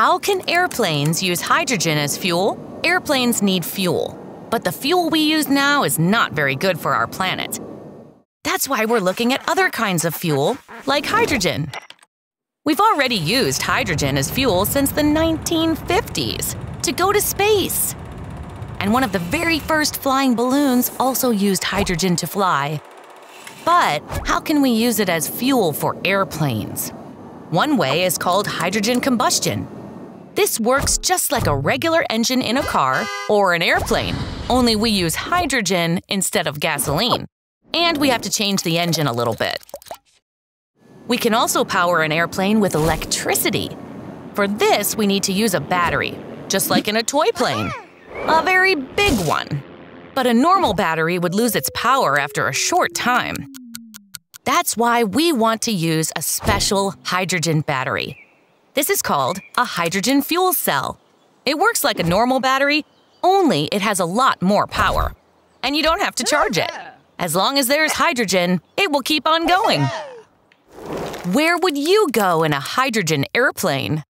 How can airplanes use hydrogen as fuel? Airplanes need fuel, but the fuel we use now is not very good for our planet. That's why we're looking at other kinds of fuel, like hydrogen. We've already used hydrogen as fuel since the 1950s to go to space. And one of the very first flying balloons also used hydrogen to fly. But how can we use it as fuel for airplanes? One way is called hydrogen combustion. This works just like a regular engine in a car or an airplane, only we use hydrogen instead of gasoline. And we have to change the engine a little bit. We can also power an airplane with electricity. For this, we need to use a battery, just like in a toy plane. A very big one. But a normal battery would lose its power after a short time. That's why we want to use a special hydrogen battery. This is called a hydrogen fuel cell. It works like a normal battery, only it has a lot more power. And you don't have to charge it. As long as there's hydrogen, it will keep on going. Where would you go in a hydrogen airplane?